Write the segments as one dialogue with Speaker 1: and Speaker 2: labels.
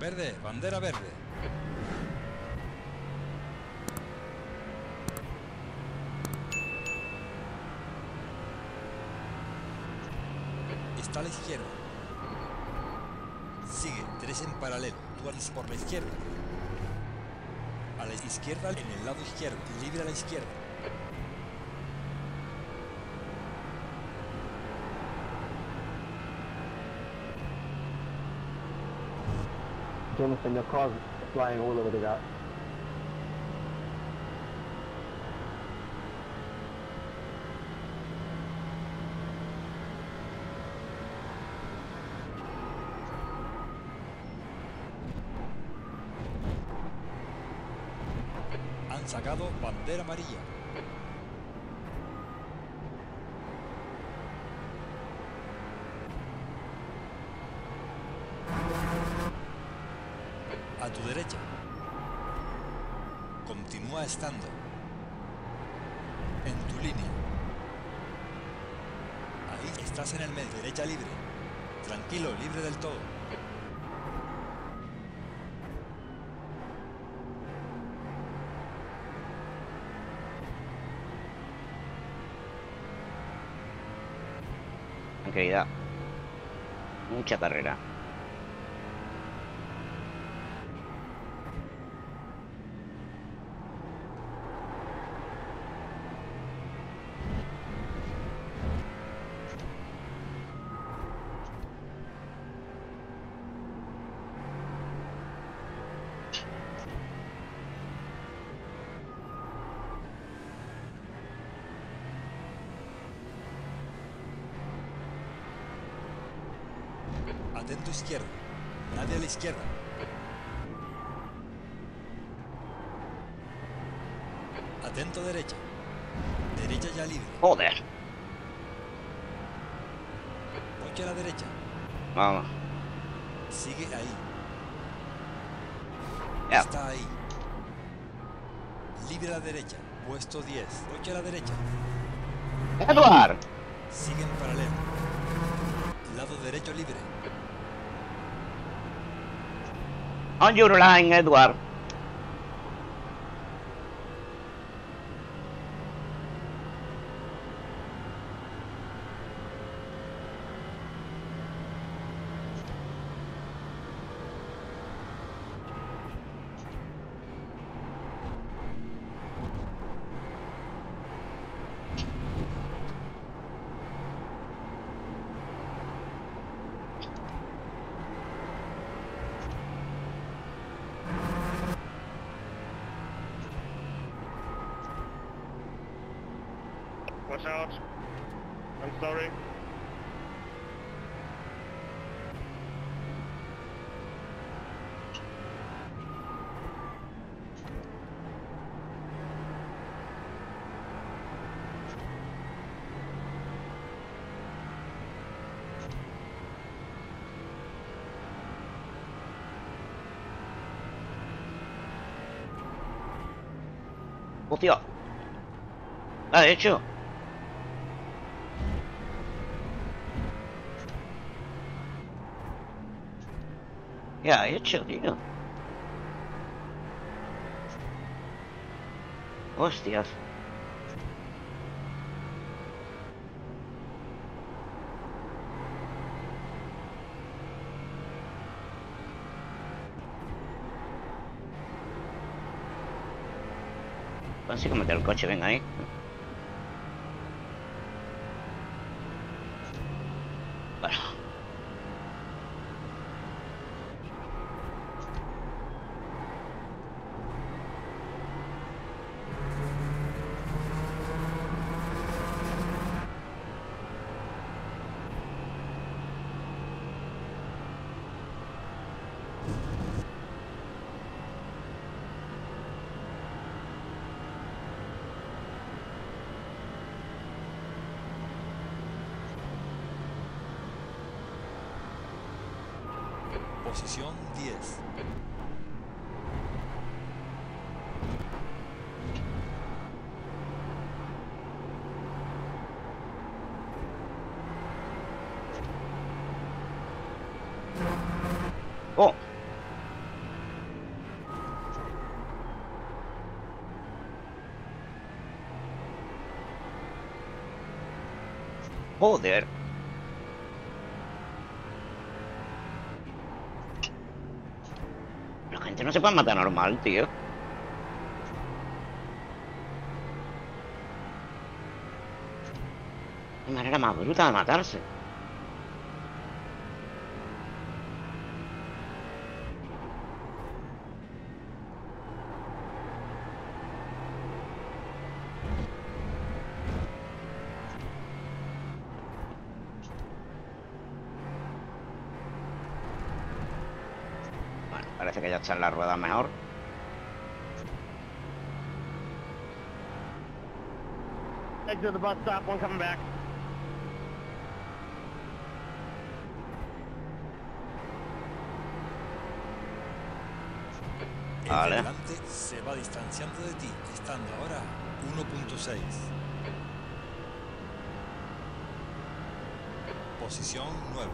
Speaker 1: Verde, bandera verde. Está a la izquierda. Sigue, tres en paralelo. Tú por la izquierda. A la izquierda, en el lado izquierdo. Libre a la izquierda.
Speaker 2: Jameson, your car's flying all over the gap.
Speaker 1: Han sacado bandera amarilla. A tu derecha. Continúa estando. En tu línea. Ahí estás en el medio. Derecha libre. Tranquilo, libre del todo.
Speaker 3: Tranquilidad. Mucha carrera.
Speaker 1: Atento izquierda. Nadie a la izquierda. Atento derecha. Derecha ya libre.
Speaker 3: Joder.
Speaker 1: Voy a la derecha.
Speaker 3: Vamos.
Speaker 1: Sigue ahí.
Speaker 3: Ya.
Speaker 1: Está ahí. Libre a la derecha. Puesto 10. Voy a la derecha.
Speaker 3: Edward.
Speaker 1: Sigue en paralelo. Lado derecho libre.
Speaker 3: On your line, Edward.
Speaker 4: Out. I'm sorry.
Speaker 3: Hostia. La de hecho. Ya, he hecho, tío. Hostias. Consigo meter el coche, venga ahí.
Speaker 1: Posición 10.
Speaker 3: Oh, Joder. La gente no se puede matar normal, tío. Qué manera más bruta de matarse. Están las ruedas mejor.
Speaker 4: Exit the bus stop, one coming back.
Speaker 1: El
Speaker 3: Vale.
Speaker 1: delante se va distanciando de ti, estando ahora 1.6. Posición 9.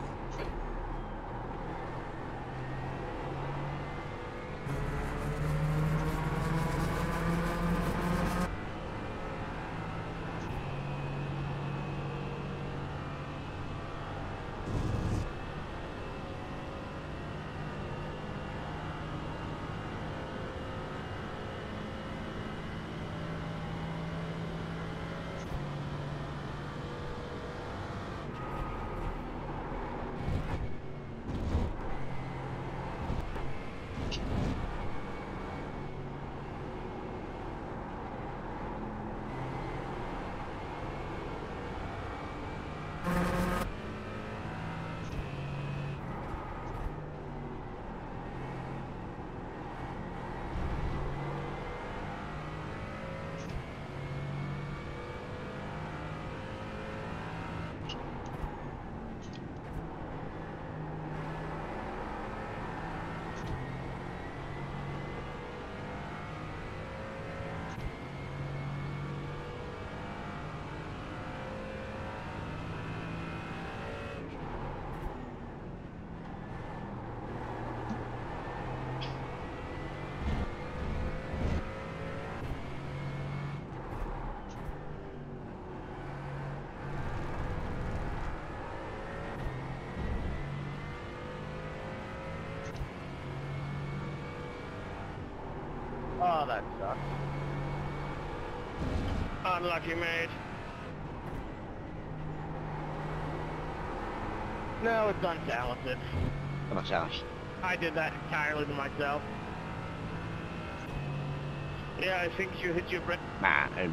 Speaker 4: Oh, that sucks. Unlucky, mate. No, it's untalented.
Speaker 3: ¿Qué pasa?
Speaker 4: I did that entirely to myself. Yeah, I think you hit your brain.
Speaker 3: Nah, el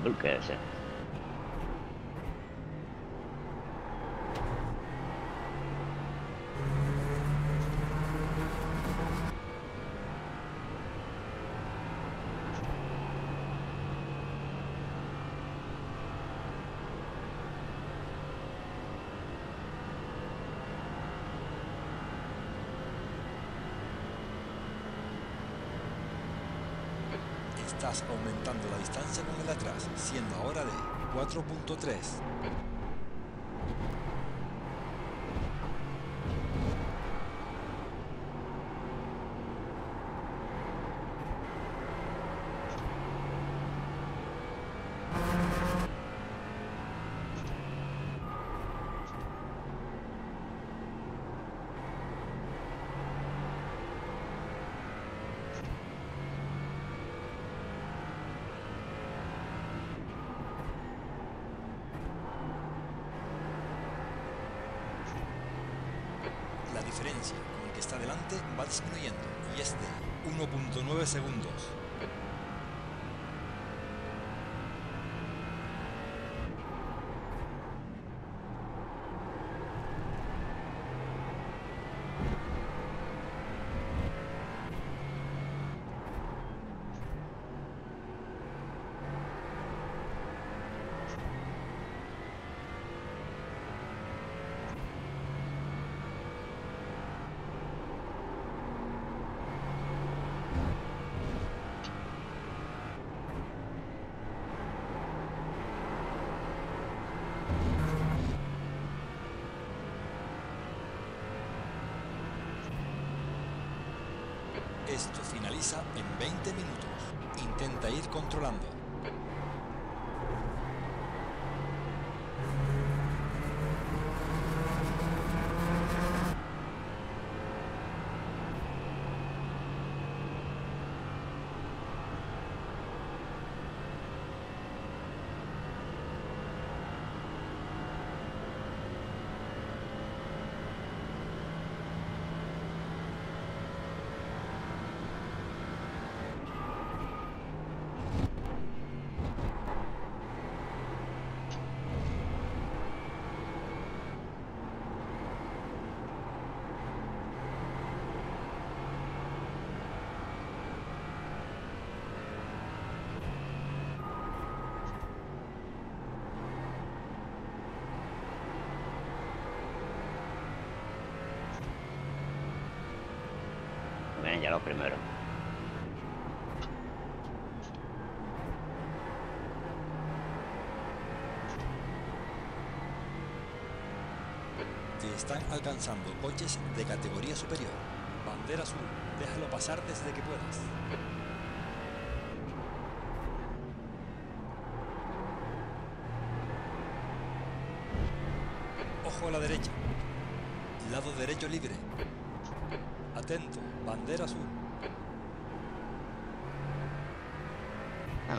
Speaker 1: diferencia con el que está delante va disminuyendo y es de 1.9 segundos. Esto finaliza en 20 minutos. Intenta ir controlando.
Speaker 3: Ya lo primero.
Speaker 1: Te están alcanzando coches de categoría superior. Bandera azul, déjalo pasar desde que puedas. Ojo a la derecha. Lado derecho libre. Bandera azul.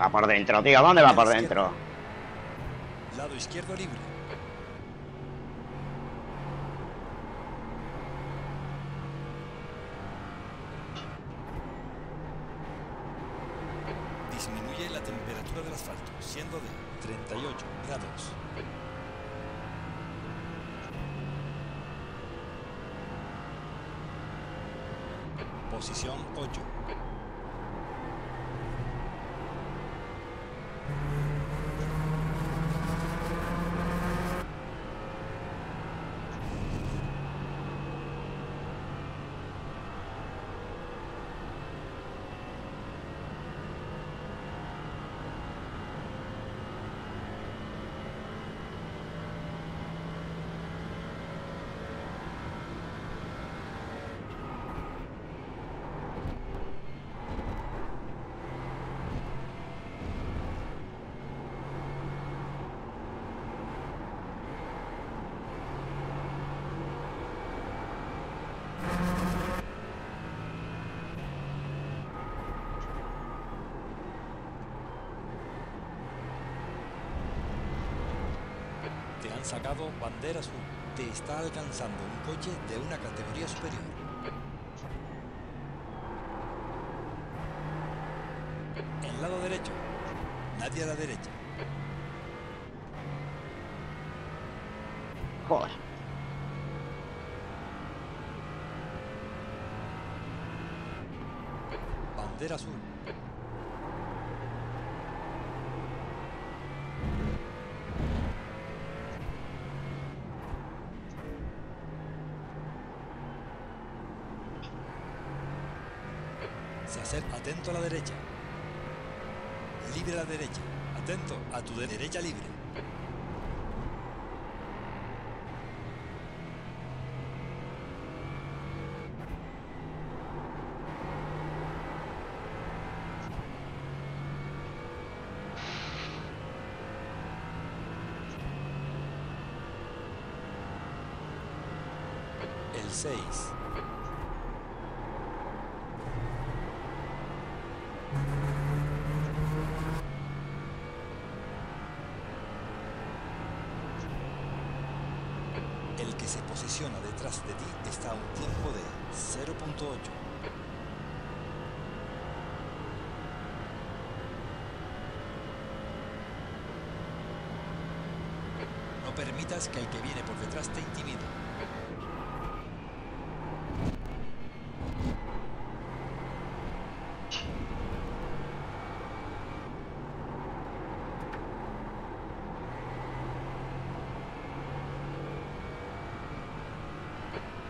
Speaker 3: Va por dentro, tío. ¿Dónde va por dentro?
Speaker 1: Lado izquierdo libre. Disminuye la temperatura del asfalto, siendo de 38 grados. Posición 8. Han sacado bandera azul. Te está alcanzando un coche de una categoría superior. En lado derecho. Nadie a la derecha.
Speaker 3: Joder.
Speaker 1: Bandera azul. Se acerca, a la derecha. Libre a la derecha. Atento a tu de- derecha libre. El 6. El que se de ti está un tiempo de 0.8. No permitas que el que viene por detrás te intimide.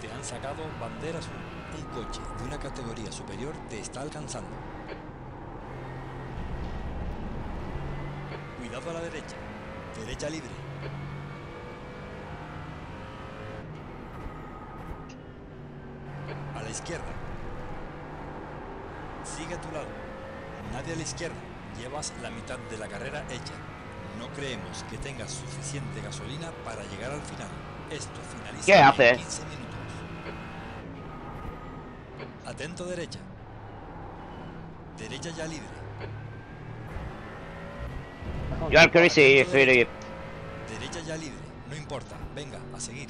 Speaker 1: Te han sacado bandera azul. Un coche de una categoría superior te está alcanzando. Cuidado a la derecha. Derecha libre. A la izquierda. Sigue a tu lado. Nadie a la izquierda. Llevas la mitad de la carrera hecha. No creemos que tengas suficiente gasolina para llegar al final. Esto finaliza
Speaker 3: ¿Qué
Speaker 1: en
Speaker 3: haces?
Speaker 1: 15 minutos. Atento derecha. Derecha ya libre.
Speaker 3: Yo al crazy. Philip.
Speaker 1: Derecha ya libre. No importa. Venga, a seguir.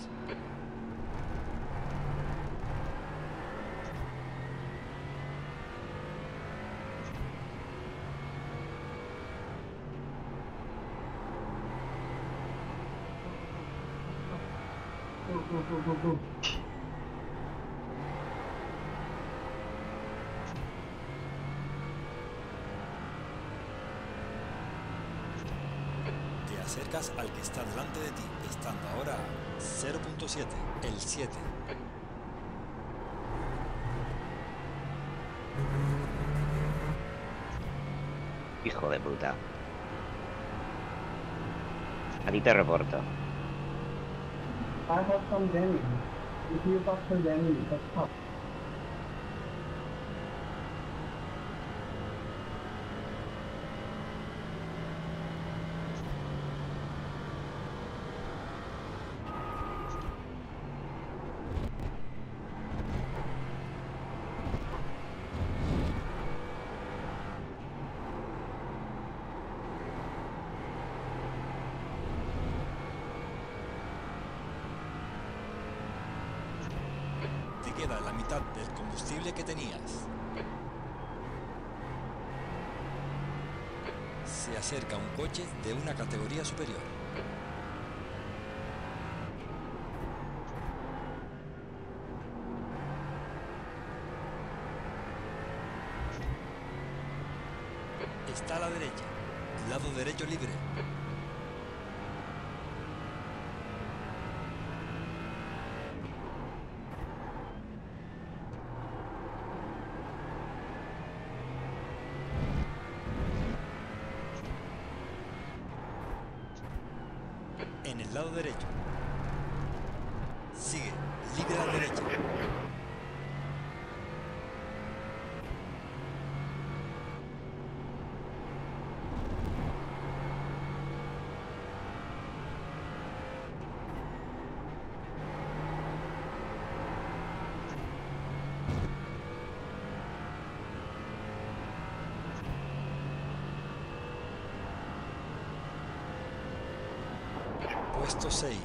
Speaker 1: Acercas al que está delante de ti, estando ahora a 0.7, el 7.
Speaker 3: Hijo de puta. A ti te reporto.
Speaker 2: I have some damage. If you got some damage, that's tough.
Speaker 1: Te queda la mitad del combustible que tenías. Se acerca un coche de una categoría superior. Está a la derecha, lado derecho libre. en el lado derecho. Sigue, libre a la derecha. Puesto 6.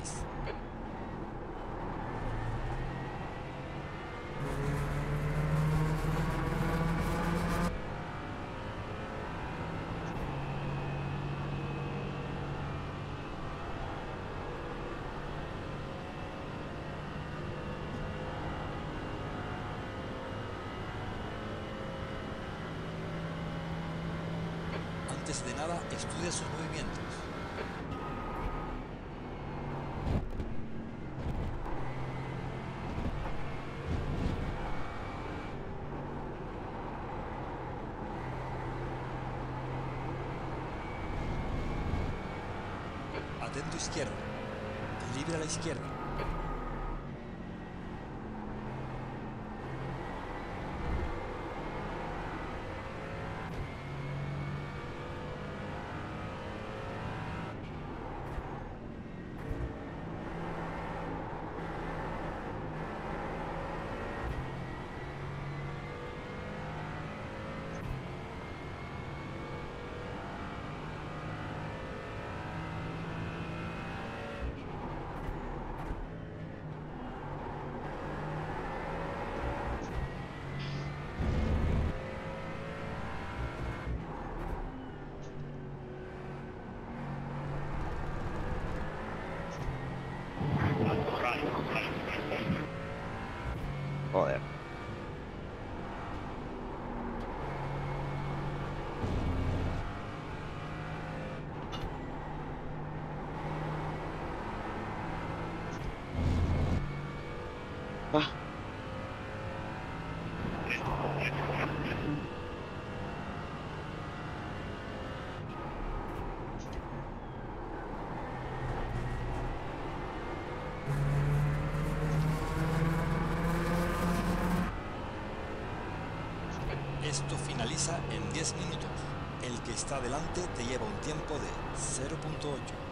Speaker 1: Antes de nada, estudia sus movimientos. Atento izquierda. Libre a la izquierda.
Speaker 3: Joder.
Speaker 1: Esto finaliza en 10 minutos. El que está delante te lleva un tiempo de 0.8.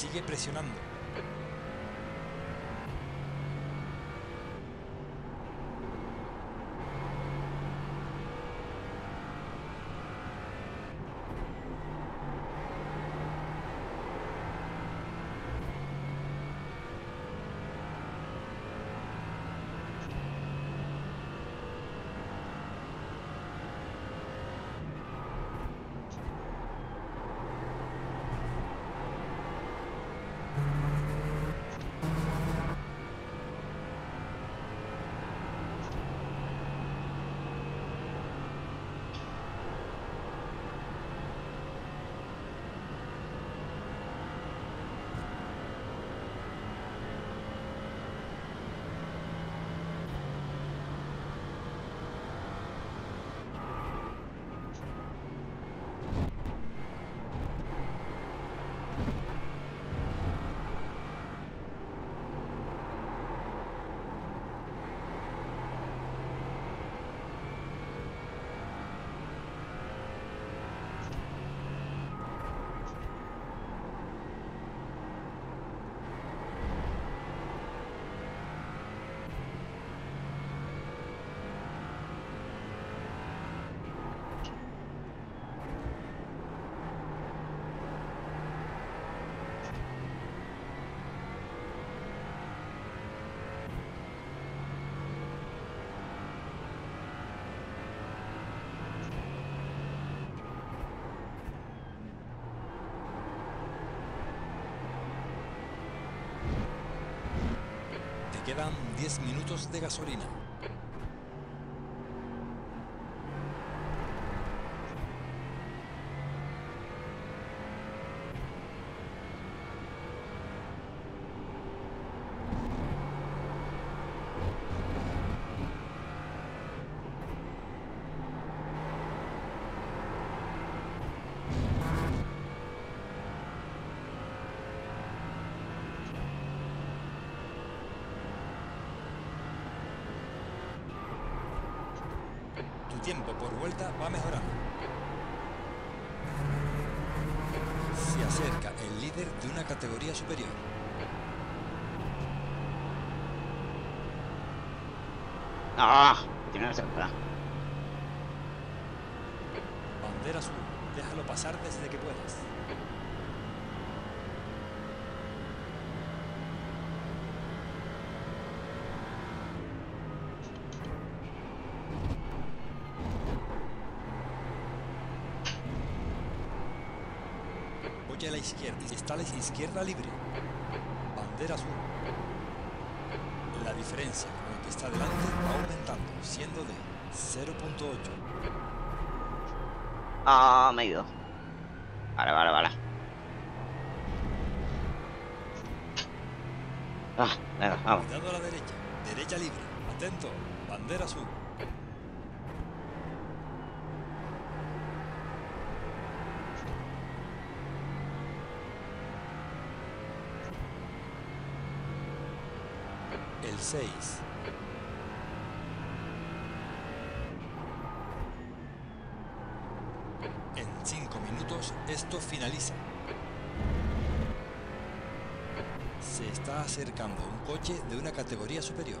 Speaker 1: Sigue presionando. Te quedan 10 minutos de gasolina. Tu tiempo por vuelta va mejorando. Se acerca el líder de una categoría superior.
Speaker 3: ¡Ah! Tiene segunda.
Speaker 1: Bandera azul. Déjalo pasar desde que puedas. Voy a la izquierda. Está la izquierda libre. Bandera azul. La diferencia con el que está delante va aumentando, siendo de 0.8.
Speaker 3: Ah, me he ido. Vale, vale, vale. Ah, venga, vamos.
Speaker 1: Cuidado a la derecha. Derecha libre. Atento. Bandera azul. El 6. En 5 minutos esto finaliza. Se está acercando un coche de una categoría superior.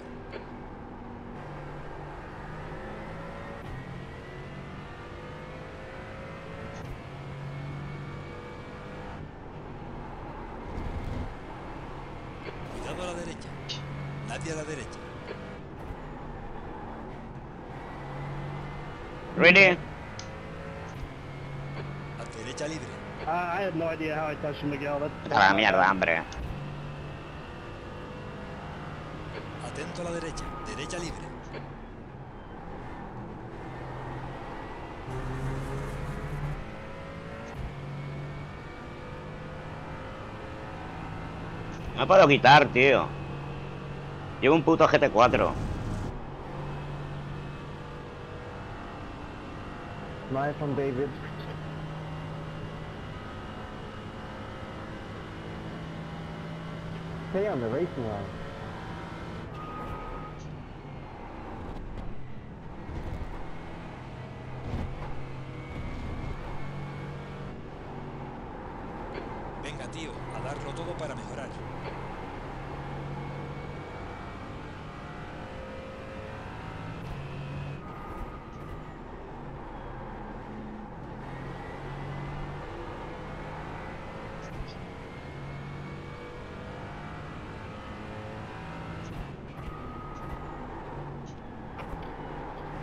Speaker 1: Cuidado a la derecha. Nadie a la derecha.
Speaker 3: Ready?
Speaker 1: A derecha libre.
Speaker 4: Uh, I had no idea how I touched him, Miguel. That's
Speaker 3: Vete a la mierda, hombre.
Speaker 1: Atento a la derecha. Derecha libre.
Speaker 3: No me puedo quitar, tío. Llevo un puto GT4.
Speaker 2: Nice one, David. Stay on the racing line.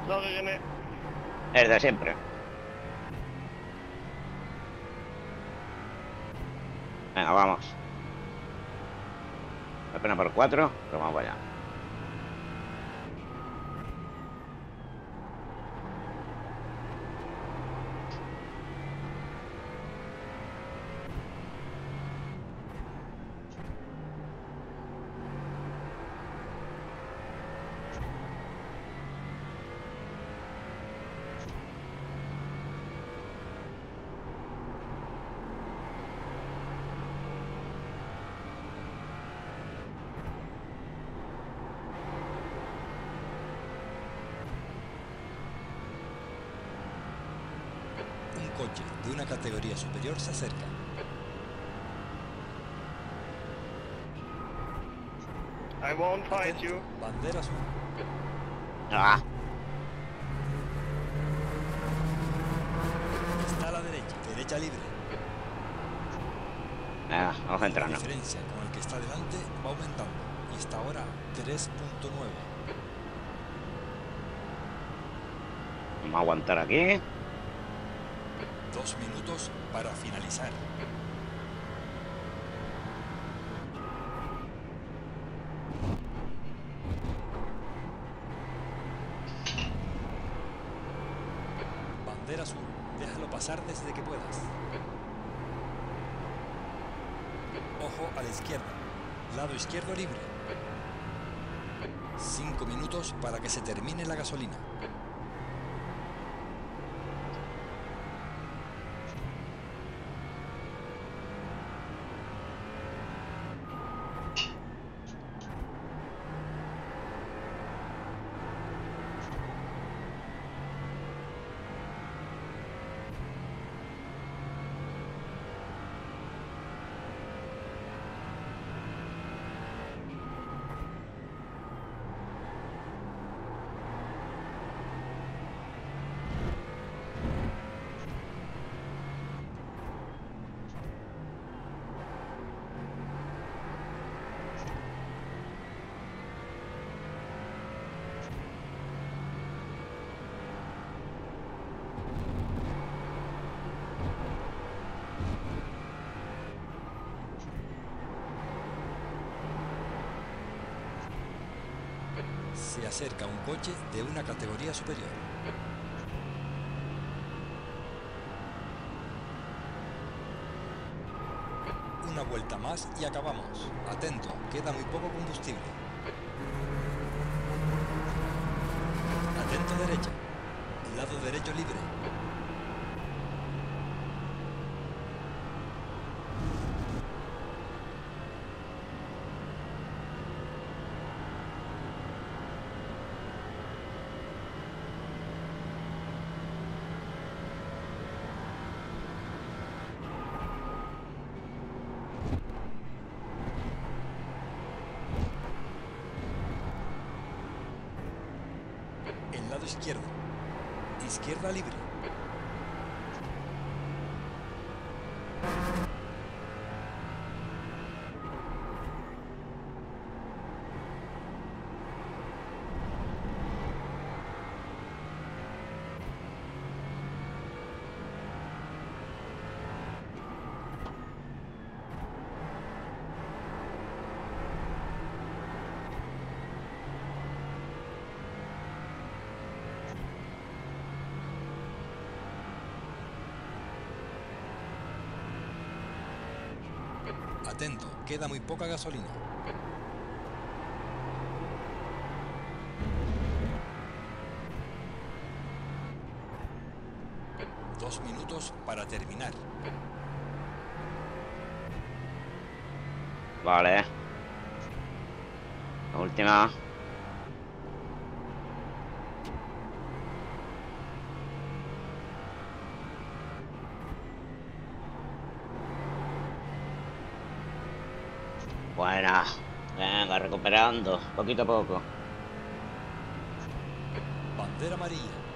Speaker 4: Sorry, René.
Speaker 3: Es de siempre. Venga, vamos. Apenas por cuatro, pero vamos allá.
Speaker 1: Un coche de una categoría superior se acerca.
Speaker 4: I won't fight you.
Speaker 1: Bandera azul.
Speaker 3: Ah,
Speaker 1: Está a la derecha. Derecha libre.
Speaker 3: venga, vamos a
Speaker 1: La
Speaker 3: entrarnos.
Speaker 1: diferencia con el que está delante va aumentando y está ahora 3.9.
Speaker 3: Vamos a aguantar aquí.
Speaker 1: Dos minutos para finalizar. Bandera azul. Déjalo pasar desde que puedas. Ojo a la izquierda. Lado izquierdo libre. Cinco minutos para que se termine la gasolina. Se acerca un coche de una categoría superior. Una vuelta más y acabamos. Atento, queda muy poco combustible. Atento derecha. Lado derecho libre. El lado izquierdo. Izquierda libre. Atento, queda muy poca gasolina. Dos minutos para terminar.
Speaker 3: Vale. La última. Poquito a poco.
Speaker 1: Bandera amarilla.